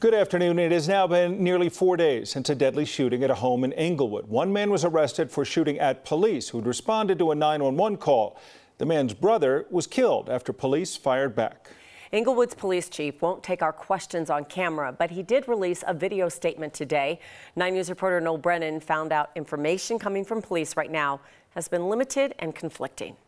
Good afternoon. It has now been nearly four days since a deadly shooting at a home in Englewood. One man was arrested for shooting at police who'd responded to a 911 call. The man's brother was killed after police fired back. Englewood's police chief won't take our questions on camera, but he did release a video statement today. 9 News reporter Noel Brennan found out information coming from police right now has been limited and conflicting.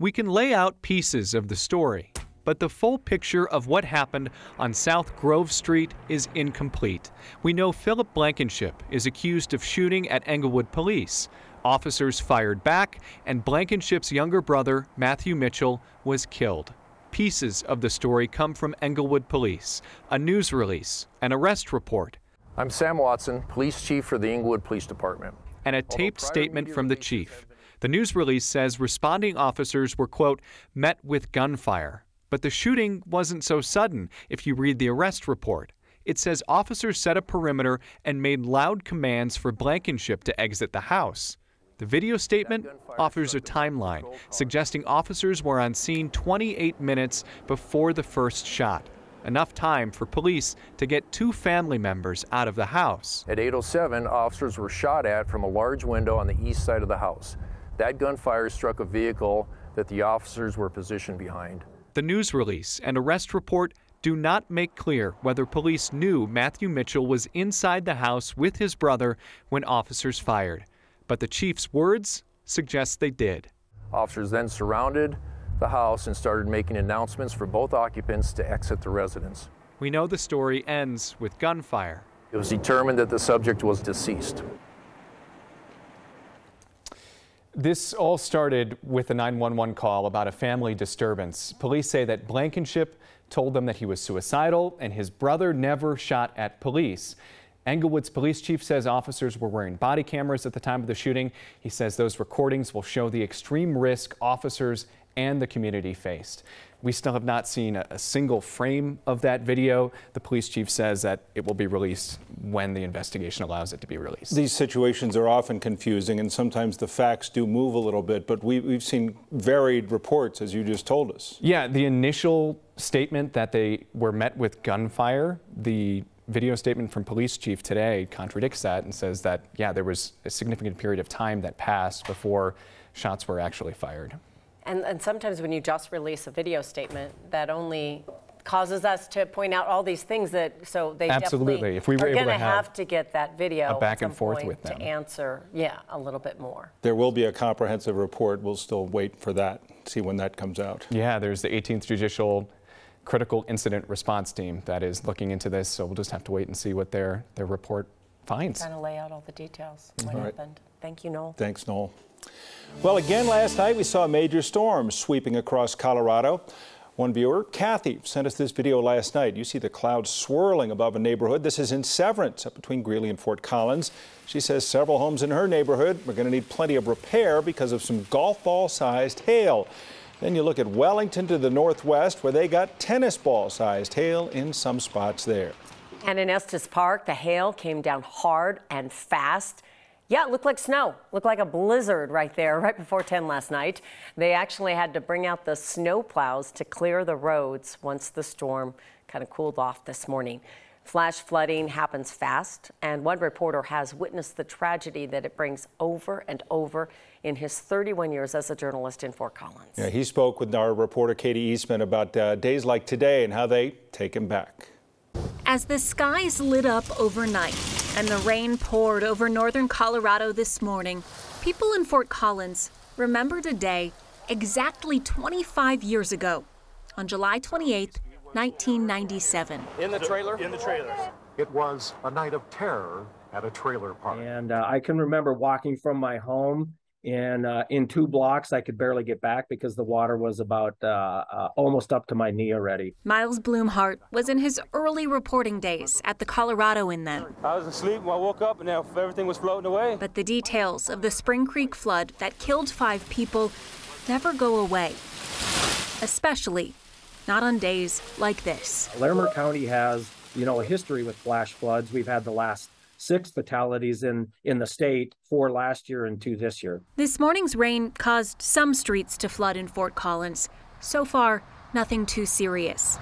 We can lay out pieces of the story but the full picture of what happened on South Grove Street is incomplete. We know Philip Blankenship is accused of shooting at Englewood police. Officers fired back, and Blankenship's younger brother, Matthew Mitchell, was killed. Pieces of the story come from Englewood police, a news release, an arrest report. I'm Sam Watson, police chief for the Englewood Police Department. And a taped statement from the chief. The news release says responding officers were, quote, met with gunfire. But the shooting wasn't so sudden if you read the arrest report. It says officers set a perimeter and made loud commands for Blankenship to exit the house. The video statement offers a timeline, suggesting officers were on scene 28 minutes before the first shot, enough time for police to get two family members out of the house. At 8.07, officers were shot at from a large window on the east side of the house. That gunfire struck a vehicle that the officers were positioned behind. The news release and arrest report do not make clear whether police knew Matthew Mitchell was inside the house with his brother when officers fired. But the chief's words suggest they did. Officers then surrounded the house and started making announcements for both occupants to exit the residence. We know the story ends with gunfire. It was determined that the subject was deceased. This all started with a 911 call about a family disturbance. Police say that Blankenship told them that he was suicidal and his brother never shot at police. Englewood's police chief says officers were wearing body cameras at the time of the shooting. He says those recordings will show the extreme risk officers and the community faced. We still have not seen a, a, single frame of that video. The police chief says that it will be released when the investigation allows it to be released. These situations are often confusing and sometimes the facts do move a little bit, but we, we've seen varied reports, as you just told us. Yeah, the initial statement that they were met with gunfire, the video statement from police chief today contradicts that and says that, yeah, there was a significant period of time that passed before shots were actually fired. And, and sometimes when you just release a video statement, that only causes us to point out all these things that so they absolutely. If we were are going to have, have, to get that video a back and forth with them to answer yeah a little bit more. There will be a comprehensive report. We'll still wait for that see when that comes out. Yeah there's the 18th judicial critical incident response team that is looking into this so we'll just have to wait and see what their their report finds. Kind of lay out all the details what all happened. Right. thank you noel. Thanks noel well, again last night we saw a major storm sweeping across Colorado. One viewer, Kathy, sent us this video last night. You see the clouds swirling above a neighborhood. This is in Severance, up between Greeley and Fort Collins. She says several homes in her neighborhood are going to need plenty of repair because of some golf ball sized hail. Then you look at Wellington to the northwest, where they got tennis ball sized hail in some spots there. And in Estes Park, the hail came down hard and fast. Yeah, it looked like snow. Looked like a blizzard right there, right before 10 last night. They actually had to bring out the snow plows to clear the roads once the storm kind of cooled off this morning. Flash flooding happens fast, and one reporter has witnessed the tragedy that it brings over and over in his 31 years as a journalist in Fort Collins. Yeah, he spoke with our reporter Katie Eastman about uh, days like today and how they take him back. As the skies lit up overnight and the rain poured over northern Colorado this morning, people in Fort Collins remembered a day exactly 25 years ago, on July 28, 1997. In the trailer? In the trailers. It was a night of terror at a trailer park. And uh, I can remember walking from my home and uh, in two blocks i could barely get back because the water was about uh, uh, almost up to my knee already. Miles Blumhardt was in his early reporting days at the Coloradoan then. I was asleep when i woke up and everything was floating away. But the details of the spring creek flood that killed five people never go away especially not on days like this. Larimer county has you know a history with flash floods. We've had the last six fatalities in, in the state, four last year and two this year. This morning's rain caused some streets to flood in Fort Collins. So far, nothing too serious.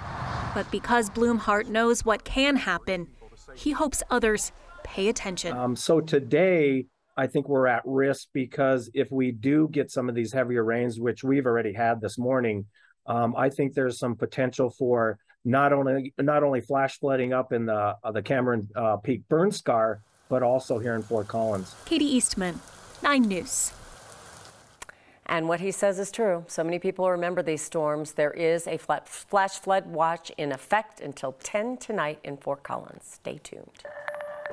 But because Blumhardt knows what can happen, he hopes others pay attention. Um, so today, I think we're at risk because if we do get some of these heavier rains, which we've already had this morning, um, I think there's some potential for not only not only flash flooding up in the uh, the Cameron uh, Peak burn scar, but also here in Fort Collins. Katie Eastman, Nine News. And what he says is true. So many people remember these storms. There is a flash flood watch in effect until 10 tonight in Fort Collins. Stay tuned.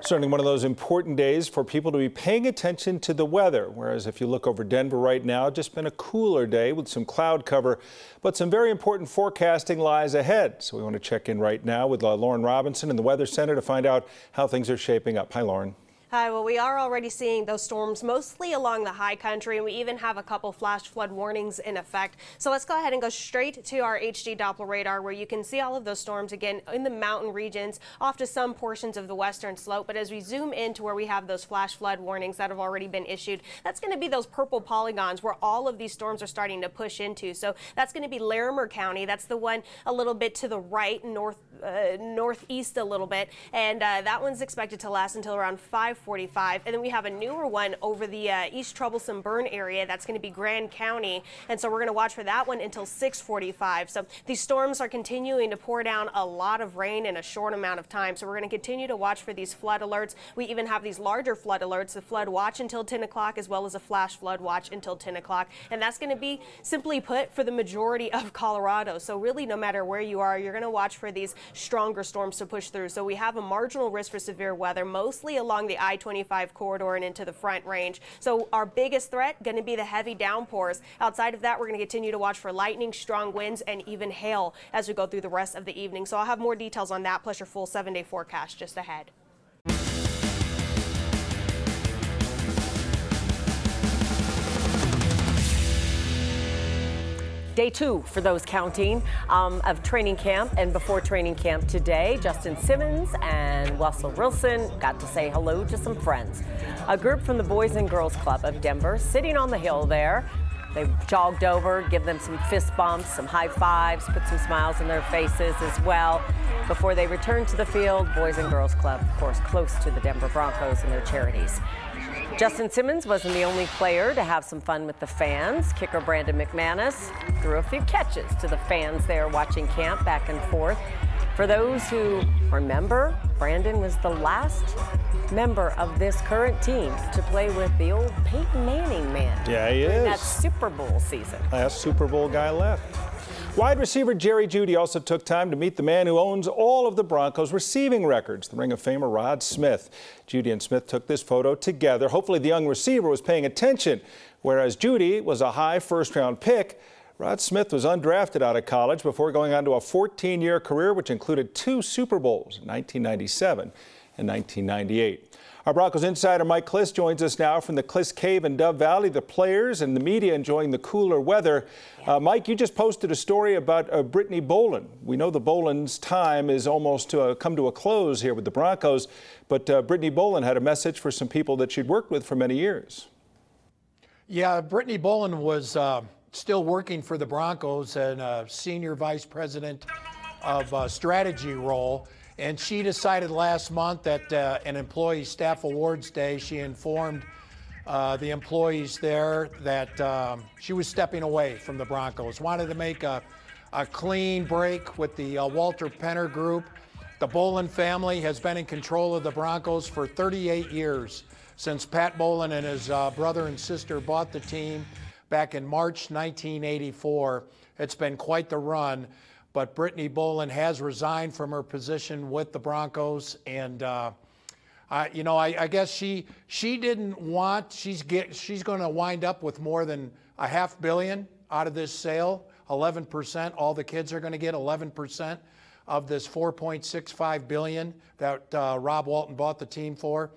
Certainly one of those important days for people to be paying attention to the weather. Whereas if you look over Denver right now, just been a cooler day with some cloud cover, but some very important forecasting lies ahead. So we want to check in right now with uh, Lauren Robinson in the Weather Center to find out how things are shaping up. Hi, Lauren. Hi, well, we are already seeing those storms mostly along the high country, and we even have a couple flash flood warnings in effect. So let's go ahead and go straight to our HD Doppler radar where you can see all of those storms again in the mountain regions off to some portions of the western slope. But as we zoom into where we have those flash flood warnings that have already been issued, that's going to be those purple polygons where all of these storms are starting to push into. So that's going to be Larimer County. That's the one a little bit to the right, north, uh, northeast a little bit. And uh, that one's expected to last until around 5:45. And then we have a newer one over the uh, East Troublesome Burn area. That's going to be Grand County. And so we're going to watch for that one until 645. So these storms are continuing to pour down a lot of rain in a short amount of time. So we're going to continue to watch for these flood alerts. We even have these larger flood alerts, the flood watch until 10 o'clock, as well as a flash flood watch until 10 o'clock. And that's going to be simply put for the majority of Colorado. So really, no matter where you are, you're going to watch for these stronger storms to push through. So we have a marginal risk for severe weather, mostly along the I I-25 corridor and into the front range. So our biggest threat going to be the heavy downpours. Outside of that, we're going to continue to watch for lightning, strong winds, and even hail as we go through the rest of the evening. So I'll have more details on that, plus your full seven-day forecast just ahead. Day two for those counting um, of training camp. And before training camp today, Justin Simmons and Russell Wilson got to say hello to some friends. A group from the Boys and Girls Club of Denver sitting on the hill there. They jogged over, give them some fist bumps, some high fives, put some smiles on their faces as well. Before they returned to the field, Boys and Girls Club, of course, close to the Denver Broncos and their charities. Justin Simmons wasn't the only player to have some fun with the fans. Kicker Brandon McManus threw a few catches to the fans there watching camp back and forth. For those who remember, Brandon was the last member of this current team to play with the old Peyton Manning man. Yeah, he is. That Super Bowl season. Last Super Bowl guy left. Wide receiver Jerry Jeudy also took time to meet the man who owns all of the Broncos receiving records, the Ring of Famer Rod Smith. Jeudy and Smith took this photo together. Hopefully the young receiver was paying attention. Whereas Jeudy was a high first round pick, Rod Smith was undrafted out of college before going on to a 14 year career which included two Super Bowls in 1997 and 1998. Our Broncos insider Mike Klis joins us now from the Klis Cave in Dove Valley. The players and the media enjoying the cooler weather. Uh, Mike, you just posted a story about uh, Brittany Bowlen. We know the Bowlen's time is almost to uh, come to a close here with the Broncos, but uh, Brittany Bowlen had a message for some people that she'd worked with for many years. Yeah, Brittany Bowlen was uh, still working for the Broncos and a senior vice president of uh, strategy role. And she decided last month that uh, an employee staff awards day, she informed uh, the employees there that um, she was stepping away from the Broncos. Wanted to make a, a clean break with the uh, Walton-Penner Group. The Bowlen family has been in control of the Broncos for 38 years since Pat Bowlen and his uh, brother and sister bought the team back in March 1984. It's been quite the run but Brittany Bowlen has resigned from her position with the Broncos, and uh, I, you know, I, I, guess she she didn't want. She's get she's going to wind up with more than a half billion out of this sale. 11 percent. All the kids are going to get 11 percent of this 4.65 billion that uh, Rob Walton bought the team for.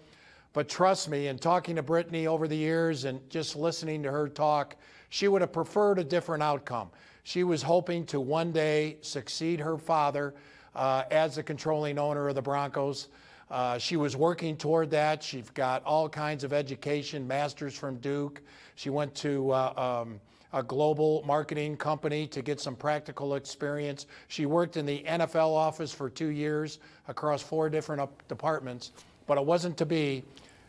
But trust me, in talking to Brittany over the years and just listening to her talk, she would have preferred a different outcome. She was hoping to one day succeed her father uh, as the controlling owner of the Broncos. Uh, she was working toward that. She's got all kinds of education, masters from Duke. She went to uh, um, a global marketing company to get some practical experience. She worked in the NFL office for two years across four different departments, but it wasn't to be.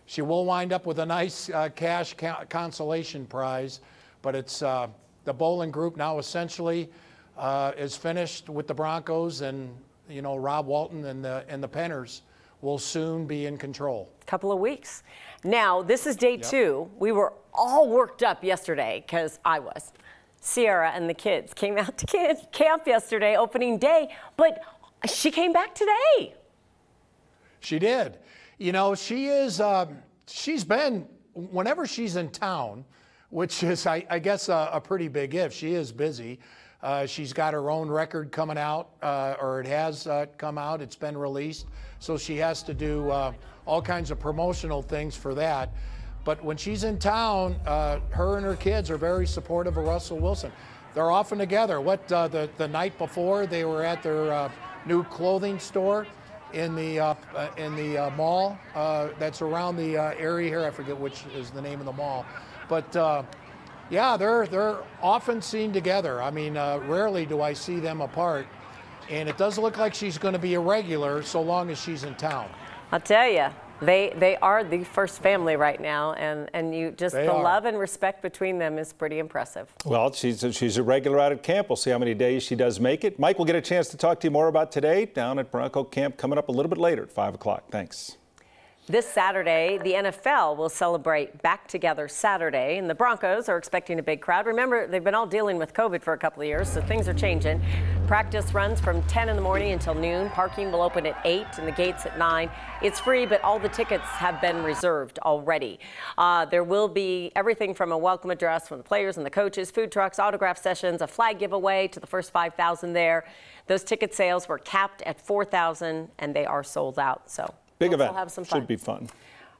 She will wind up with a nice uh, cash consolation prize, but it's uh, the Bowlen Group now essentially uh, is finished with the Broncos, and you know Rob Walton and the and the Penners will soon be in control. Couple of weeks. Now this is day yep. two. We were all worked up yesterday because I was. Ciara and the kids came out to camp yesterday, opening day, but she came back today. She did. You know, she is. Um, she's been whenever she's in town, which is, I, I guess, a, a, pretty big if. She is busy. Uh, she's got her own record coming out, uh, or it has uh, come out. It's been released, so she has to do uh, all kinds of promotional things for that. But when she's in town, uh, her and her kids are very supportive of Russell Wilson. They're often together. What uh, the the night before they were at their uh, new clothing store in the uh, uh, in the uh, mall that's around the area here. I forget which is the name of the mall, but. Uh, yeah, they're they're often seen together. I mean, uh, rarely do I see them apart, and it does look like she's going to be a regular so long as she's in town. I'll tell you, they they are the first family right now, and and you just they the are. love and respect between them is pretty impressive. Well, she's a, she's a regular out at camp. We'll see how many days she does make it. Mike, we'll get a chance to talk to you more about today down at Bronco Camp coming up a little bit later at five o'clock. Thanks. This Saturday, the NFL will celebrate Back Together Saturday, and the Broncos are expecting a big crowd. Remember, they've been all dealing with COVID for a couple of years, so things are changing. Practice runs from 10 in the morning until noon. Parking will open at 8 and the gates at 9. It's free, but all the tickets have been reserved already. Uh, there will be everything from a welcome address from the players and the coaches, food trucks, autograph sessions, a flag giveaway to the first 5,000 there. Those ticket sales were capped at 4,000 and they are sold out. So Big event. Have some fun. Should be fun.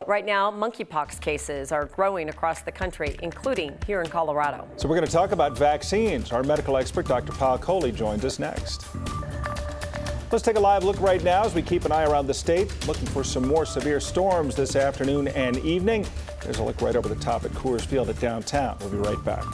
Right now, monkeypox cases are growing across the country, including here in Colorado. So we're going to talk about vaccines. Our medical expert, Dr. Payal Kohli, joins us next. Let's take a live look right now as we keep an eye around the state, looking for some more severe storms this afternoon and evening. There's a look right over the top at Coors Field at downtown. We'll be right back.